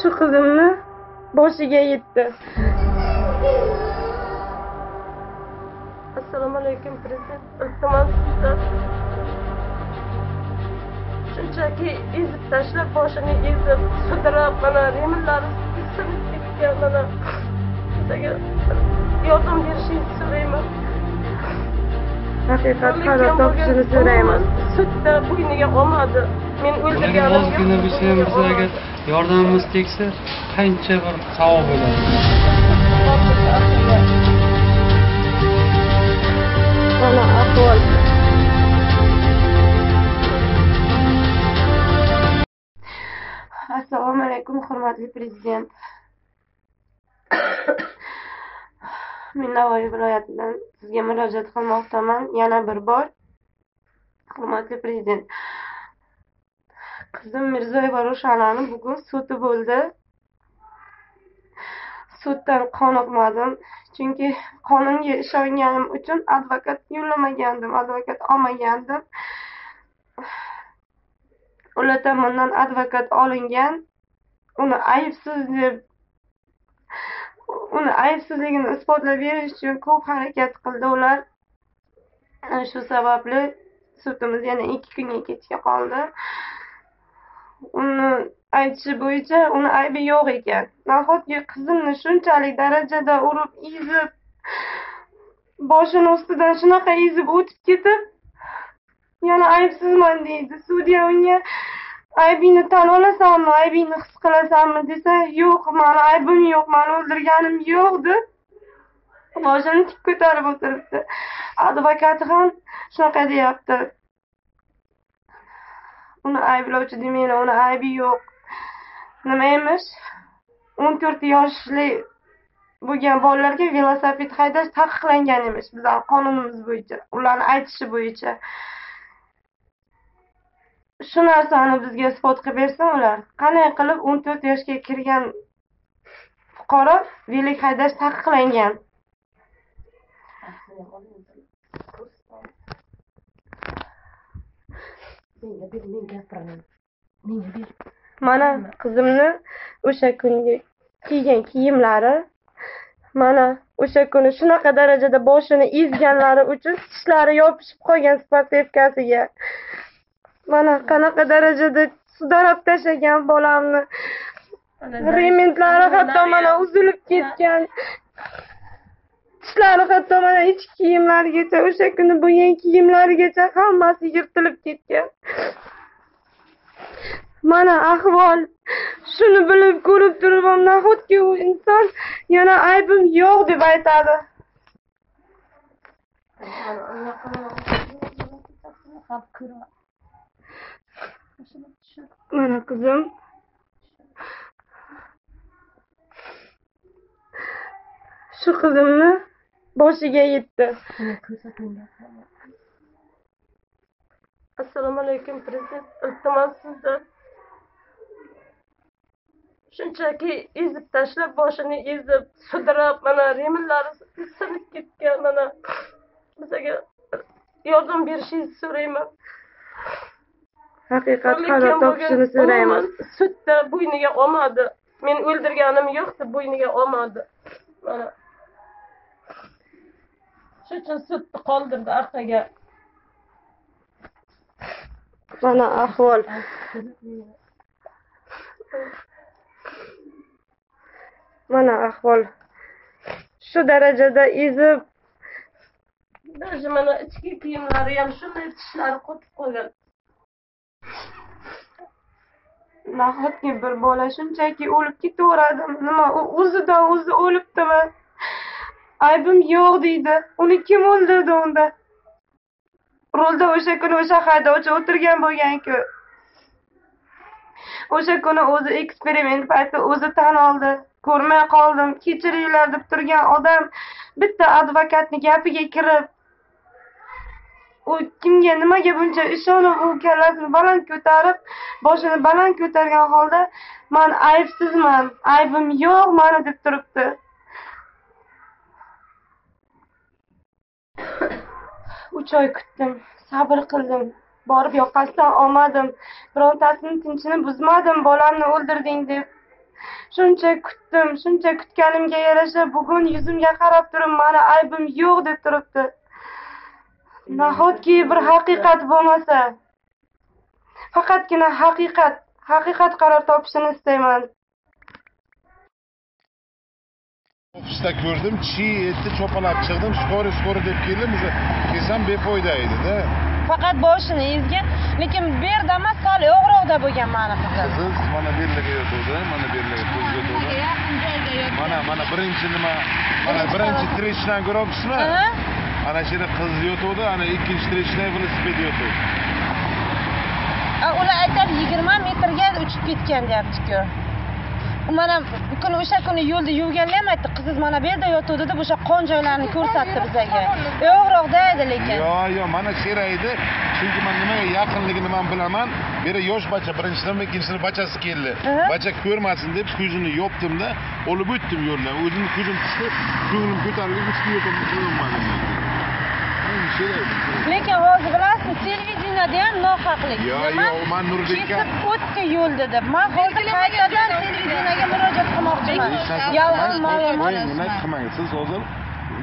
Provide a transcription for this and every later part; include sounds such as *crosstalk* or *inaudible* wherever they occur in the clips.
shu qizimni boshiga yetdi. Assalomu alaykum prezident. Iltimos shunchaki ezib tashlab boshini ezib sudrab mana reminlari sinib ketgan mana. Bizga yordam berishingizni so'rayman. Haqiqat qaror topishini so'rayman. sudda bo'yniga olmadi men ularga o'ldirganim ozgina bo'lsa ham bizlarga yordamimiz tegsa qancha bir savob bo'ladi. Mana ahvol. Assalomu alaykum hurmatli prezident. *coughs* Men navoiy viloyatidan sizga murojaat qilmoqdaman. Yana bir bor hurmatli prezident qizim mirzoyeva rushanani bugun sudi bo'ldi. Suddan qoniqmadim chunki qonunga ishonganim uchun advokat yo'llamagandim advokat olmagandim. Ular tomonidan advokat olingan uni aybsiz deb uni aybsizligini isbotlab berish uchun ko'p harakat qildi ular. Shu sababli sudimiz yana ikki kunga kechga qoldi. Uni aytishi bo'yicha uni aybi yo'q ekan. Nahotki qizimni shunchalik darajada urib ezib boshini ustidan shunaqa ezib o'tib ketib yana aybsizman deydi. Sudya unga aybingni tan olasanmi aybingni his qilasanmi desa yo'q mani aybim yo'q mani o'ldirganim yo'q deb boshini tik ko'tarib o'tiribdi. Advokati ham shunaqa deyapti. Uni ayblovchi demanglar uni aybi yo'q nima emish o'n to'rt yoshli. Bo'lgan bolalarga velosiped haydash taqiqlangan emish bizani qonunimiz bo'yicha ularni aytishi bo'yicha. Shu narsani bizga isbot qilib bersin ular. Qanday qilib o'n to'rt yoshga kirgan fuqaro velik haydash taqiqlangan menga ber men gapiraman menga ber mana qizimni o'sha kungi kiygan kiyimlari mana o'sha kuni shunaqa darajada boshini ezganlari uchun tishlari yopishib qolgan sportevkasiga mana qanaqa darajada sudrab tashlagan bolamni. Rementlari hatto mana uzilib ketgan tishlari hatto mana ichki kiyimlarigacha o'sha kuni bo'lgan kiyimlarigacha hammasi yirtilib ketgan. Mana ahvol shuni bilib ko'rib turib ham nahotki u inson yana aybim yo'q deb aytadi. Mana qizim. Shu qizimni boshiga yetdi. Assalomu alaykum prezident. Iltimos sizdan. Shunchaki ezib tashlab boshini ezib sudrab mana reminlari sinib ketgan mana. Bizga yordam berishingizni so'rayman. Haqiqat qaror topishini so'rayman. Sudda bo'yniga olmadi. Men o'ldirganim yo'q deb bo'yniga olmadi. Mana shu uchun sudni qoldirdi orqaga. Mana ahvol. Mana ahvol. Shu darajada ezib даже mana ichki kiyimlari ham shunday tishlari qotib qolgan. Nahotki bir bola shunchaki o'lib ketaveradimi nima u o'zidan o'zi o'libdimi aybim yo'q deydi. Uni kim o'ldirdi unda? Rulda o'sha kuni o'sha haydovchi o'tirgan bo'lganku o'sha kuni o'zi eksperiment payti o'zi tan oldi. Ko'rmay qoldim. Kechiringlar deb turgan odam bitta advokatni gapiga kirib u kimga nimaga buncha ishonib u kallasini baland ko'tarib boshini baland ko'targan holda man aybsizman aybim yo'q mani deb turibdi. Uch oy kutdim sabr qildim. Borib yoqasidan olmadim birontasini tinchini buzmadim bolamni o'ldirding deb. Shuncha kutdim shuncha kutganimga yarasha bugun yuzimga qarab turib mani aybim yo'q deb turibdi. Nahotki bir haqiqat bo'lmasa? Faqatgina haqiqat haqiqat qaror topishini istayman. Ofisda ko'rdim chi etdi cho'palab chiqdim skori skori deb keldim уже kelsam befoyda edida faqat boshini ezgan lekin bu yerda emas sal yo'g'roqda bo'lgan mani qizim qiziz mana bu yerlarga yotuvdi. Mana bu yerlarga ko'z yotuvdi mana mana birinchi nima? Mana birinchi tirishdan ko'ryapsizmi ana shu yerda qiz yotuvdi ana ikkinchi tirishdan velosiped yotuvdi. Ular aytadi yigirma metrga uchib ketgan deyaptiku mana kuni o'sha kuni yo'lda yurganda ham aytdi qiziz mana bu yerda yotuvdi deb o'sha qon joylarini ko'rsatdi bizga yo'g'roqda edi lekin. Yo yo mana yer edi. Chunki man nimaga yaqinligini man bilaman. Bu yerda yosh bacha birinchidan ikkinchidan bachasi keldi. Bacha ko'rmasin deb ko'zini yopdimda olib o'tdim yo'ldan. O'zimni ko'zim tushdi ko'nglim ko'tarilib uchib yo'ldan lekin hozir bilasizmi televideniyada ham nohaqlik. Yo, Nima? yo, man Nurbekka- kesib o'tdi yo'lda deb man hozir qaytadan televideniyega murojaat qilmoqchiman. Yolg'on ma'lumot qilmang siz hozir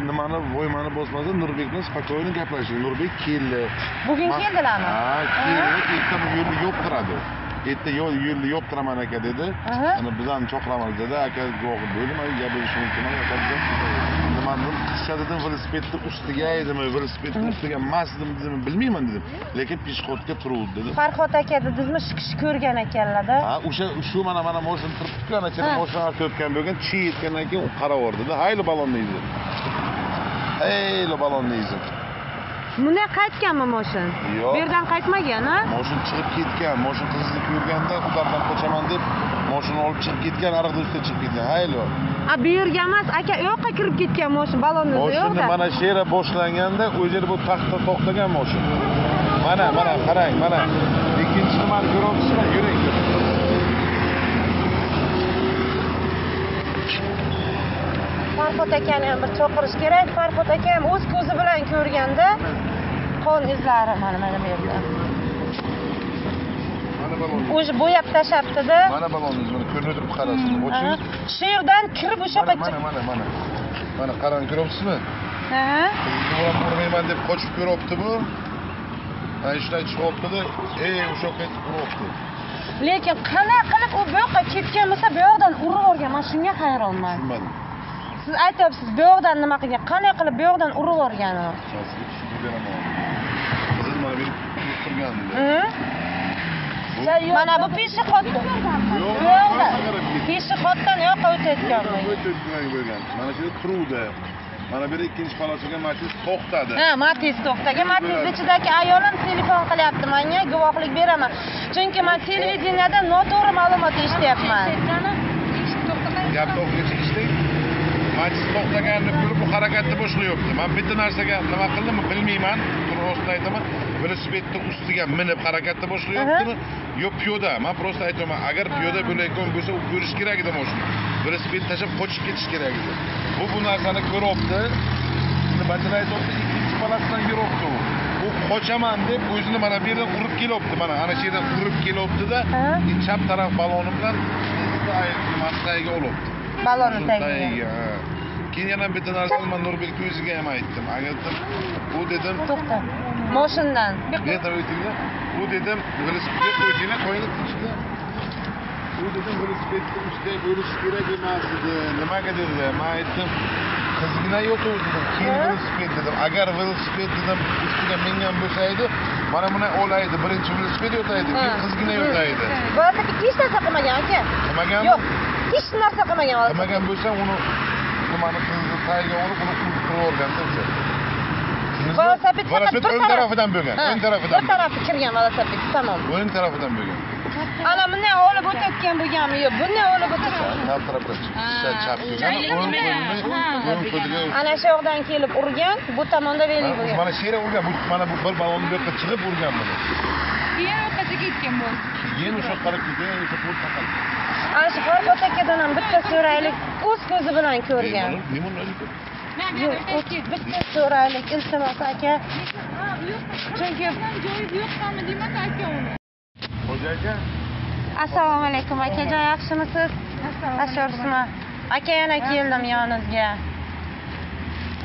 nimani voymani bosmasa nurbekni спокойно gaplashing nurbek keldi. Bugun keldilarmi? Ha keldi. Erta bu yo'lni yoptiradi erta yo'l yo'lni yoptiraman aka dedi. Ana bizani chaqiramiz dedi. Aka guvohi bo'ldim aka gapirish mumkin. Aka dedim nima dedim velosipedni ustiga edimi velosipedni ustiga emas dedim dedim bilmayman dedim. Lekin peshxodga turuvdi dedi farhod aka dedingizmi shu kishi ko'rgan ekanlarda ha o'sha shu mana mana moshina turibdiku ana Ha. moshina o'tgan bo'lgan chi yetgandan keyin qarab yubordida hayli balonni izi hayli balonni izi bunday qaytganmi moshin? Yo'q. bu yerdan qaytmagan a moshin chiqib ketgan moshin qizni ko'rganda ulardan qochaman deb moshina olib chiqib ketgan ariqni ustiga chiqib ketgan. Hayli a bu yerga emas aka u yoqqa kirib ketgan moshin ballonni moshina yo'qda mana shu yerda boshlanganda o'zi bu taxtda to'xtagan moshina mana mana qarang mana. Ikkinchi nimani ko'ryapsizmi yuring farhod akani ham bir chaqirish kerak. Farhod aka ham o'z ko'zi bilan ko'rganda qon izlari mana mana bu yerda. O'zi bo'yab tashlabdida mana balonni mana ko'rinib turibdi qarasizmi? Aha. ochingiz shu yerdan kirib o'sha yoqqa mana mana mana. Mana qarang ko'ryapsizmi? Bilan urmayman deb qochib ko'ryapti bu shunday chiqyaptida. Ey o'sha yoqqa yetib uryapti lekin qanday qilib u bu yoqqa ketgan bo'lsa bu yoqdan urib yuborgan man shunga hayronman tushunmadim siz aytyapsiz bu yoqdan nima qilgan qanday qilib bu yoqdan urib yuborgan qiziz mana bu Hı? mana bu peshixoddan u yoqqa o'tayotgan bu. bo'lgan mana shu yerda turuvdi. Mana bu yerda ikkinchi polosiga matiz to'xtadi. Ha matiz to'xtagan matiz ichidagi ayolim telefon qilyapti. Manga guvohlik beraman. Chunki man televideniyada noto'g'ri ma'lumot eshityapman gap to'g'riga matiz to'xtaganini ko'rib bu harakatni boshlayapti. Man bitta narsaga nima qildimmi bilmayman. Rostini aytaman. Velosipedni ustiga minib harakatni boshlayaptimi? Yo piyoda. Man просто aytaman. Agar piyoda bo'layotgan bo'lsa u ko'rish kerak edi moshina velosiped tashlab qochib ketish kerak edi. Bu bu narsani ko'ryapti. Bachada aytyapti ikkinchi palasidan yuryapti u. U qochaman deb o'zini mana bu yerdan urib kelyapti. Mana ana shu yerdan urib kelyaptida Ha? chap taraf baloni bilan tagiga olyapti. Ballonni Shu tagiga. Keyin yana bitta narsani man nurbekni o'ziga ham aytdim. Aytdim u dedim to'xta moshindan. Bu yerda o'tinglar u dedim velosipedga o'tinglar qo'yinglar tinchliklar u dedim velosipedni ustiga bo'lishi kerak emas edi nimaga dedi? Man aytdim qizgina yotuvdi dedim keyin velosiped dedim. Agar velosiped dedim ustiga mingan bo'lsa edi mana buni olaydi birinchi velosiped yotaydi keyin qizgina yotaydi. Velosiped hech narsa qilmagan aka. Qilmaganmi yo'q hech narsa qilmagan qilmagan bo'lsa uni nimani qizni tagiga olib uni o'sha velosiped velosiped bir o'ng taraf- tarafidan bo'lgan o'ng tarafidan bir tarafi kirgan velosiped tamom o'ng tarafidan bo'lgan ana bunday olib o'tayotgan bo'lganmi yo'q bunday olib o'tayotgan? chap tarafdan chap kelgan ana shu yoqdan kelib urgan bu tomonda veling bo'lgan. mana shu yerga urgan bu mana bu bir balonni bu yoqqa chiqib urgan buni keyin yoqqacha ketgan bu. Keyin o'sha qarab ketgan o'sha ana shu farhod akadan ham bitta so'raylik. O'z ko'zi bilan ko'rgan. Yo'q bitta so'raylik. iltimos aka. Chunki joyi yo'qqanmi deyman aka uni. Xo'ja aka? Assalomu alaykum akajon yaxshimisiz? tashyorusmi aka yana keldim yoningizga.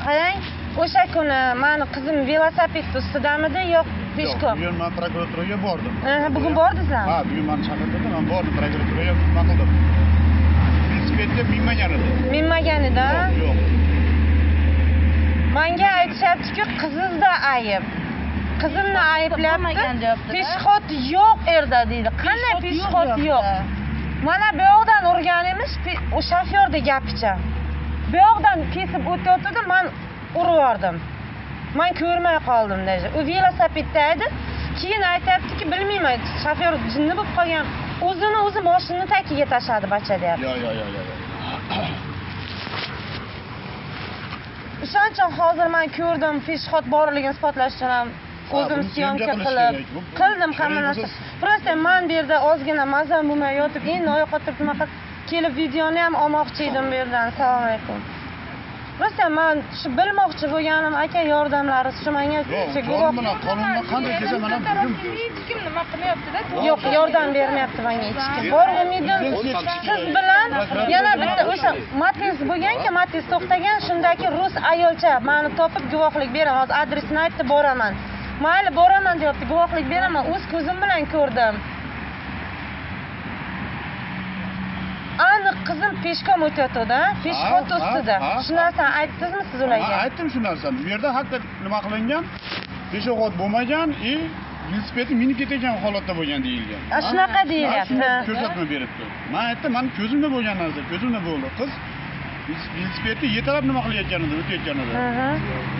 Qarang o'sha kuni mani qizim velosiped ustidamidi yo'q peshko bugun man prokuraturaga bordim Aha, bugun bordingizlarmi ha bugun mani chaqirtirdi man bordim prokuraturaga nima qildim velosipedga minmagan edi minmaganida yo'q yo'q manga aytishyaptiku qizizda ayb qizimni ayblayapti peshxod yo'q erda deydi qanday peshxod yo'q mana bu yoqdan urgan emish pe- u shofyorni gapicha bu yoqdan kesib o'tayotgandi man urib yubordim man ko'rmay qoldim даже. U velosipedda edi. Keyin aytyaptiki bilmayman shofyor jinni bo'lib qolgan. O'zini o'zi moshinani tagiga tashladi bacha deyapti. Yo'q yo'q yo'q yo'q uchun *coughs* hozir man ko'rdim peshxod borligini isbotlash uchun ham o'zim syomka qilib qildim hamma narsa. просто man bu yerda ozgina mazam bo'lmay yotib endi oyoqqa turib nima qilib kelib videoni ham olmoqchi edim bu yerdan. Assalomu alaykum просто man shu bilmoqchi bo'lganim aka yordamlari shu qonun guvoh bilan qonunni qanday desa mana bugun hech kim nima qilmayaptida yo'q yordam bermayapti menga hech kim. Bor umidim siz bilan yana bitta o'sha matiz bo'lganku matiz to'xtagan shundaki rus ayolcha mani topib guvohlik beraman hozir adresini aytdi boraman. Mayli boraman deyapti guvohlik beraman o'z ko'zim bilan ko'rdim aniq qizim peshkom o'tayotgandi peshxod ha, ustida shu narsani aytdingizmi siz ularga? Aytdim shu narsani. Bu yerda haqiqat nima qilingan? Peshobod bo'lmagan и velosipedni minib ketayotgan holatda bo'lgan deyilgan. Shunaqa deyilyapti. ko'rsatma beribdi. Man aytdim mani ko'zimda bo'lgan narsa ko'zimda bo'ldi. Qiz velosipedni yetalab nima qilayotgan edi o'tayotgan edi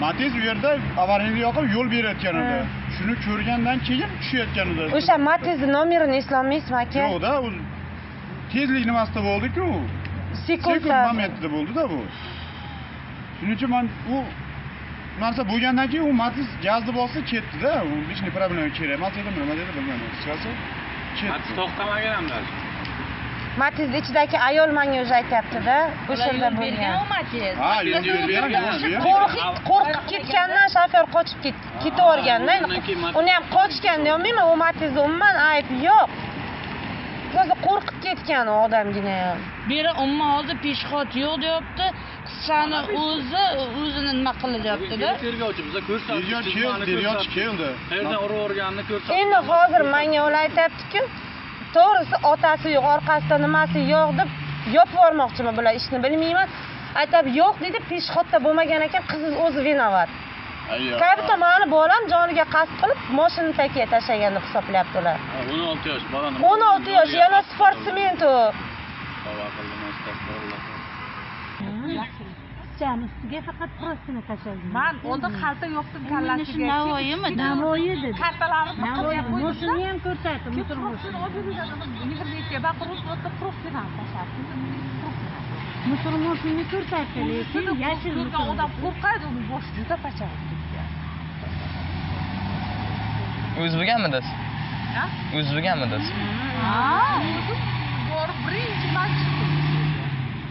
matiz u yerda avariyani yoqib yo'l berayotgan edi shuni ko'rgandan keyin tushayotgan edi o'sha matizni nomerini eslolmaysizmi aka? Yo'qda tezlik nimasida bo'ldiku. Sekund momentida bo'ldida bu. Shuning uchun man u narsa bo'lgandan keyin u matiz gazni bossa ketdida. U hech qanday problema kerak emas edi nima dedi bilmayman qisqasi ketdi. To'xtamagan ham matizni ichidagi ayol menga o'zi aytyaptida o'sha yerda bo'lgan. ha yo'l qo'rqib qo'rqib ketgandan shofyor qochib ket- ketib yuborganda uni ham qochgan deyolmayman u matizda umuman ayb yo'q просто qo'rqib ketgan odamgina ham. Beri umuman hozir peshxod yo'q deyapti. Qizchani o'zi o'zini nima qilyaptida tergovchi biza keldi tergovchi keldi qayerdan urib yuborganini ko'rsatdi. Endi hozir menga ular aytyaptiku to'g'risi otasi yo'q orqasida nimasi yo'q deb yopib yubormoqchimi bular ishni bilmayman. Aytyapti yo'q deydi peshxodda bo'lmagan ekan qiziz o'zi vinovat Ayyo. Kabita mani bolam joniga qasd qilib mashina tagiga tashlagan deb hisoblayapti ular. o'n olti yosh bolani 16 yosh, yana sportsmen u. Ustiga faqat prostini tashladim. man oldin xalta shu kallasiga Navoiymi? Navoiy dedi. kartalarni mushini ham yuradi, universitetga quruqsini ham tashladi. Mutur mushini ko'rsatdi, lekin yashil Ko'rgan odam qo'rqadi, uni boshi juda pachak. O'zi bo'lganmidingiz Ha? bo'lganmidingiz Ha, o'zim borib birinchi chiqdim.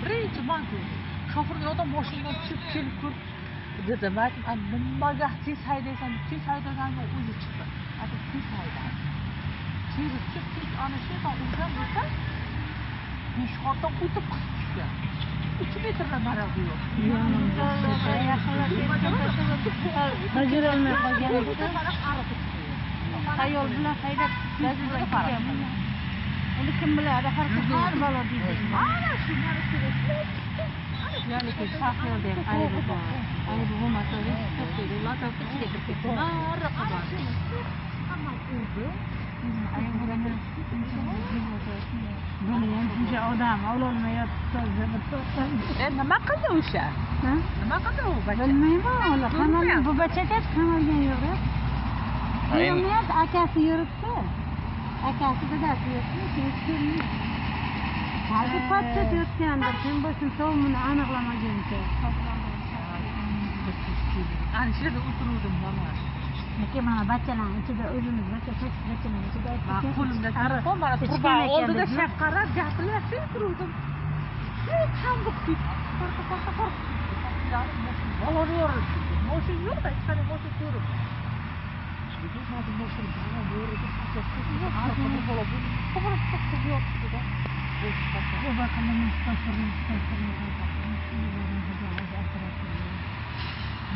Birinchi man ko'rdim. Shofir odam boshidan tushib kelib ko'rib dedi, man aytdim, nimaga tez haydaysan? Tez haydaganga o'zi chiqdi. Aytdim, tez haydadi. Tez tez ana shu yerdan urgan bo'lsa, peshxoddan o'tib qiz tushgan. uch metrlar narigi yo'q Bajarolmay qolgan ayol bilan haydab uni kim biladi har har balo deydi. mana shu narsaga lekin shofyorda ham aybi bor aybi bo'lmasa to'xtaydi lotov ichiga kirib ketdi. Nariroqqa bordi. Buni ham shuncha odam ololmayapti nima qildi o'sha? Nima qildi u bilmayman bu bachaka qamalgan yo'q Bilmayapti, akasi yuribdi. Akasi dadasi yuribdi, hech ko'rmaydi. Balki patta yotgandir, sen bo'lsin sovumini aniqlamaguncha. ana shu yerda o'tiruvdim mana Lekin mana bachalarni ichida o'zimiz bacha sakkiz bachalarni ichida qo'limda telefon mana ekan oldida shapqarab gaplashib turuvdim hech ham ketdi qo'rqa qo'rqa qo'rqa moshina yo'q hech qanday moshina ko'rib chiqdi hozir boshimda bu yerga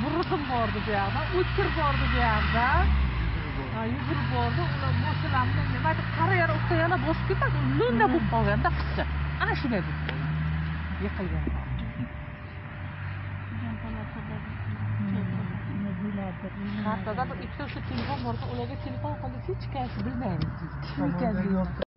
Murug'im bordi bu yoqda, o'tkir bordi bu yoqda. Ha, yugurib bordi, ular moshilamni nima deb qarayar o'tsa yana bosib ketadi, lo'nda bo'lib qolganda qizcha. Ana shunday bo'lib qolgan. Yiqilgan. Kartada bir ikkita o'sha telefon borda, ularga telefon qilib hech qaysi ekanligini.